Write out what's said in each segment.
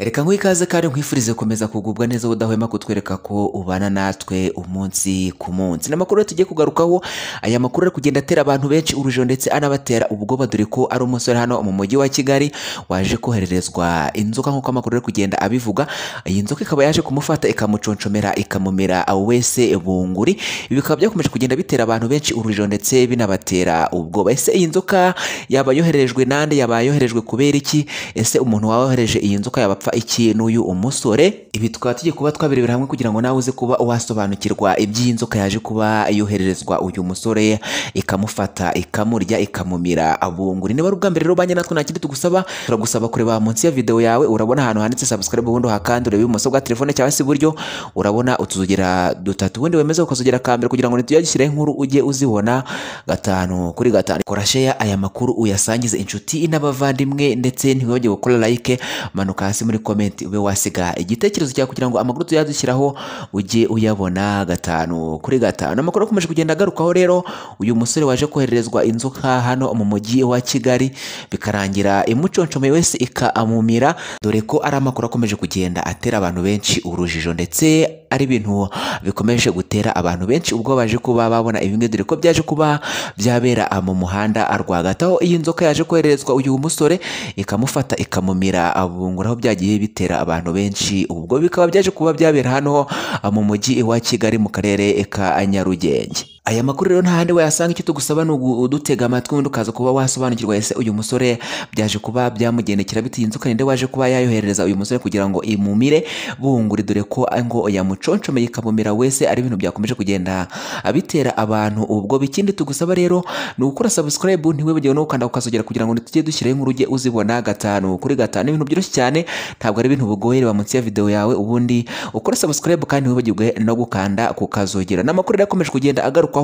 reka nk'uwo ikaze kandi nkwifurize gukomeza kugubwa neza udahwema kutwereka ko ubana natwe umunsi ku munsi. Ni amakuru tugiye kugarukaho aya makuru ari kugenda atera abantu benshi urujijo ndetse anabatera ubwoba dore ko ari umusore hano mu mujyi wa kigali waje kohererezwa inzoka nk'uko amakuru ari kugenda abivuga. Iyi nzoka ikaba yaje kumufata ikamuconcomera ikamumira wese bunguri. Ibi bikaba byakomeje kugenda bitera abantu benshi urujijo ndetse binabatera ubwoba. Ese iyi nzoka yaba yoherejwe nande? Yaba yoherejwe kubera iki? Ese umuntu wawohereje iyi nzoka yaba iki n'uyu umusore ibi tukaba tugiye kuba twabirebera hamwe kugira ngo nawe uze kuba wasobanukirwa iby'iyi nzoka yaje kuba yohererezwa uyu musore ikamufata ikamurya ikamumira abunguri. Niba ari ubwa mbere rero banye natwe nta kindi tugusaba turagusaba kureba munsi ya video yawe urabona ahantu handitse subscribe ubundi uhakanda urebe ibumoso bwa telefone cyangwa se iburyo urabona utuzogera dutatu. Ubundi wemeze ukazogera ka mbere kugira ngo ntituyagishyireho inkuru ujye uzibona. Gatanu kuri gatanu. Kora share aya makuru uyasangize. Inshuti n'abavandimwe ndetse ntiwibagirwe gukora like. Manuka hasi muri comment ube wasiga igitekerezo cyawe kugira ngo amakuru tuyadushyiraho ujye uyabona. Gatanu kuri gatanu. Amakuru akomeje kugenda agarukaho rero. Uyu musore waje kohererezwa inzoka hano mu mujyi wa kigali. Bikarangira imuconcomeye wese ikamumira. Dore ko ari amakuru akomeje kugenda atera abantu benshi urujijo. Ndetse ari ibintu bikomeje gutera abantu benshi ubwo baje kuba babona ibimwe dore ko byaje kuba byabera mu muhanda rwagati. Aho iyi nzoka yaje kohererezwa uyu musore ikamufata ikamumira. Abungura aho byagiye bitera abantu benshi. Ubwo bikaba byaje kuba byabera hano mu mujyi wa kigali mu karere ka nyarugenge. Aya makuru rero nta handi wayasanga icyo tugusaba ni udutega amatwi ubundi ukaza kuba wasobanukirwa ese uyu musore byaje kuba byamugendekera bitiye inzoka ninde waje kuba yayohereza uyu musore kugira ngo imumire? Bunguri dore ko ngo yamuconcomeye ikamumira wese ari ibintu byakomeje kugenda bitera abantu ubwo. Bikindi tugusaba rero ni ugukora subscribe ntiwibagiwe no gukanda ukazogera kugira ngo tujye dushyireho inkuru ujye uzibona. Gatanu kuri gatanu ibintu byoroshye cyane ntabwo ari ibintu bugoye reba munsi ya video yawe. Ubundi ukora subscribe kandi ntiwibagirwe no gukanda kukazogera n'amakuru rero akomeje kugenda agaruka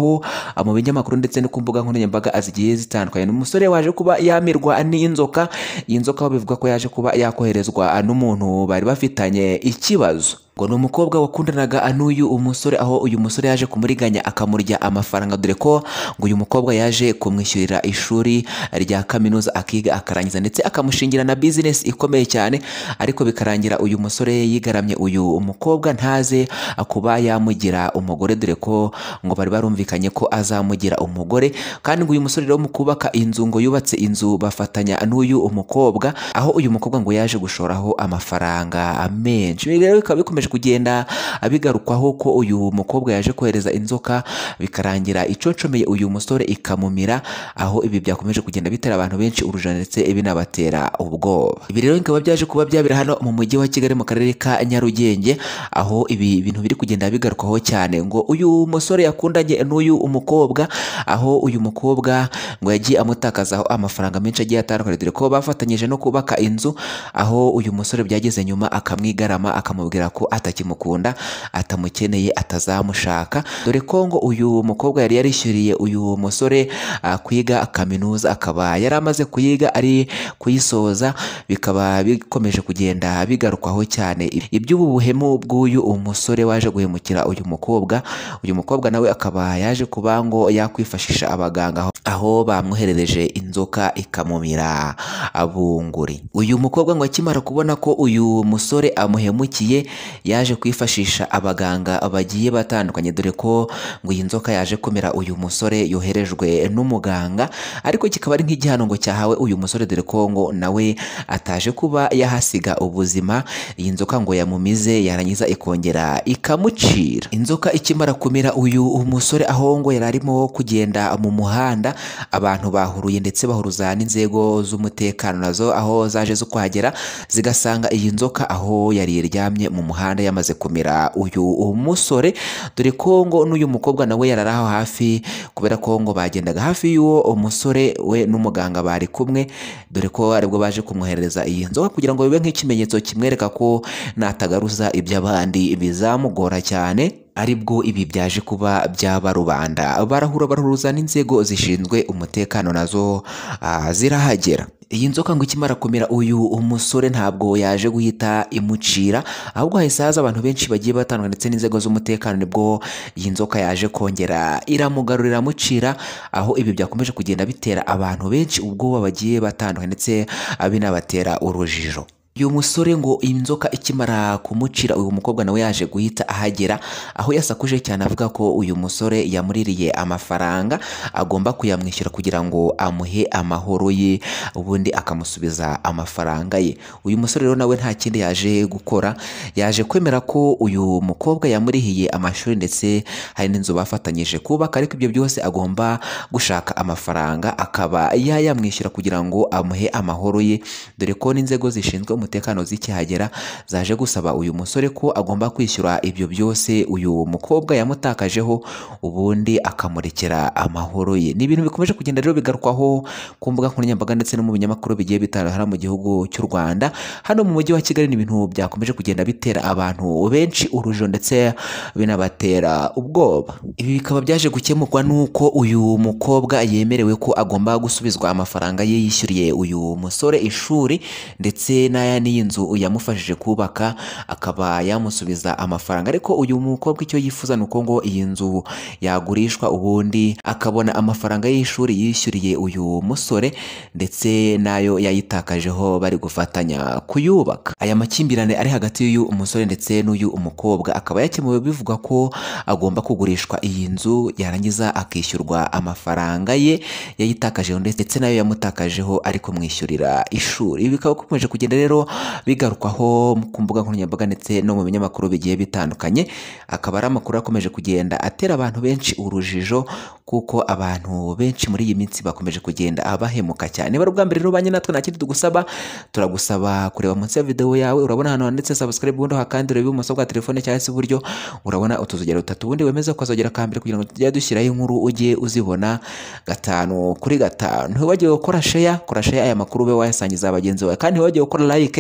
mu binyamakuru ndetse no ku mbuga nkoranyambaga zigiye zitandukanye. Umusore waje kuba yamirwa n'inzoka iyi nzoka aho bivuga ko yaje kuba yakoherezwa n'umuntu bari bafitanye ikibazo. Ngo ni umukobwa wakundanaga n'uyu umusore aho uyu musore yaje kumuriganya akamurya amafaranga. Dore ko ngo uyu mukobwa yaje kumwishyurira ishuri rya kaminuza akiga akarangiza ndetse akamushingira na bizinesi ikomeye cyane. Ariko bikarangira uyu musore yigaramye uyu umukobwa ntaze kuba yamugira umugore. Dore ko ngo bari barumvikanye ko azamugira umugore. Kandi ngo uyu musore rero mu kubaka inzu ngo yubatse inzu bafatanya n'uyu umukobwa aho uyu mukobwa ngo yaje gushoraho amafaranga menshi. Rero bikaba bikomeje kugenda abigarukwaho ko uyu mukobwa yaje kohereza inzoka bikarangira icocomeye uyu musore ikamumira aho ibi byakomeje kugenda bitera abantu benshi urujijo ndetse binabatera ubwoba. Ibi rero bikaba byaje kuba byabera hano mu mujyi wa kigali mu karere ka nyarugenge aho ibi bintu biri kugenda bigarukwaho cyane ngo uyu musore yakundanye n'uyu umukobwa aho uyu mukobwa ngo yagiye amutakazaho amafaranga menshi agiye atandukanye dore ko bafatanyije no kubaka inzu aho uyu musore byageze nyuma akamwigarama akamubwira ko atakimukunda atamukeneye atazamushaka. Dore ko ngo uyu mukobwa yari yarishyuriye uyu musore uh, kwiga kaminuza akaba yari amaze kuyiga ari kuyisoza bikaba bikomeje kugenda bigarukwaho cyane. Iby'ubu buhemu bw'uyu umusore waje guhemukira uyu mukobwa uyu mukobwa nawe akaba yaje kuba ngo yakwifashisha abaganga aho bamwoherereje inzoka ikamumira abunguri. Uyu mukobwa ngo akimara kubona ko uyu musore amuhemukiye yaje kwifashisha abaganga bagiye batandukanye dore ko ngo iyi nzoka yaje kumera uyu musore yoherejwe n'umuganga ariko kikaba ari nk'igihano ngo cyahawe uyu musore dore ko ngo nawe ataje kuba yahasiga ubuzima iyi nzoka ngo yamumize yarangiza ikongera ikamucira. Inzoka ikimara kumira uyu umusore aho ngo yari arimo kugenda mu muhanda abantu bahuruye ndetse bahuruza n'inzego z'umutekano na zo aho zaje zo kuhagera zigasanga iyi nzoka aho yari iryamye mu muhanda. Yamaze kumira uyu musore. Dore ko ngo n'uyu mukobwa nawe yari aho hafi kubera ko ngo bagendaga hafi y'uwo umusore we n'umuganga bari kumwe. Dore ko ari bwo baje kumwoherereza iyi nzoka kugira ngo bibe nk'ikimenyetso kimwereka ko natagaruza iby'abandi bizamugora cyane ari bwo ibi byaje kuba byaba rubanda. Barahura barahuruza n'inzego zishinzwe umutekano na zo uh, zirahagera. Iyi nzoka ngo ikimara kumira uyu umusore ntabwo yaje guhita imucira ahubwo hahise haza abantu benshi bagiye batandukanye ndetse n'inzego z'umutekano ni bwo iyi nzoka yaje kongera iramugarura iramucira aho ibi byakomeje kugenda bitera abantu benshi ubwoba bagiye batandukanye ndetse binabatera urujijo. Uyu musore ngo inzoka ikimara kumucira uyu mukobwa nawe yaje guhita ahagera aho yasakuje cyane avuga ko uyu musore yamuririye amafaranga agomba kuyamwishyura kugira ngo amuhe amahoro ye ubundi akamusubiza amafaranga ye. Uyu musore rero nawe nta kindi yaje gukora yaje kwemera ko uyu mukobwa yamurihiye amashuri ndetse hari n'inzu bafatanyije kubaka ariko ibyo byose agomba gushaka amafaranga akaba yayamwishyura kugira ngo amuhe amahoro ye. Dore ko n'inzego zishinzwe umutekano zikihagera zaje gusaba uyu musore ko agomba kwishyura ibyo byose uyu mukobwa yamutakajeho ubundi akamurekera amahoro ye. Ni ibintu bikomeje kugenda rero bigarukwaho ku mbuga nkoranyambaga ndetse no mu binyamakuru bigiye bitandukanye mu gihugu cy'u Rwanda. Hano mu mujyi wa Kigali ni ibintu byakomeje kugenda bitera abantu benshi urujo ndetse binabatera ubwoba. Ibi bikaba byaje gukemurwa n'uko uyu mukobwa yemerewe ko agomba gusubizwa amafaranga ye yishyuriye uyu musore ishuri ndetse n'aya n'iyi nzu yamufashije kubaka akaba yamusubiza amafaranga. Ariko uyu mukobwa icyo yifuza ni uko ngo iyi nzu yagurishwa ubundi akabona amafaranga y'ishuri yishyuriye uyu musore ndetse n'ayo yayitakajeho bari gufatanya kuyubaka. Aya makimbirane ari hagati y'uyu musore ndetse n'uyu umukobwa akaba yakemuwe bivuga ko agomba kugurishwa iyi nzu yarangiza akishyurwa amafaranga ye yayitakajeho ndetse n'ayo yamutakajeho ari kumwishyurira ishuri. Ibi bikaba bikomeje kugenda rero bigarukwaho ku mbuga nkoranyambaga ndetse no mu binyamakuru bigiye bitandukanye. Akaba ari amakuru akomeje kugenda atera abantu benshi urujijo kuko abantu benshi muri iyi minsi bakomeje kugenda bahemuka cyane. Niba ari ubwa mbere rero natwe nta kindi tugusaba turagusaba kureba munsi ya video yawe urabona ahantu handitse subscribe ubundi hakandi urebe ibumoso bwa telefone cyangwa se iburyo urabona utuzogera dutatu. Ubundi wemeze ukazogera akambere kugira ngo tujye dushyiraho inkuru ujye uzibona. Gatanu kuri gatanu. Ntiwagiwe gukora share kora share aya makuru ube wayasangiza bagenzi bawe. Kandi ntiwagiwe gukora like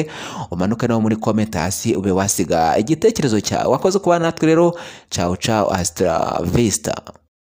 umanuke nawe muri comment hasi ube wasiga igitekerezo cyawe. Wakoze kuba natwe rero. Ciao ciao hasta vista.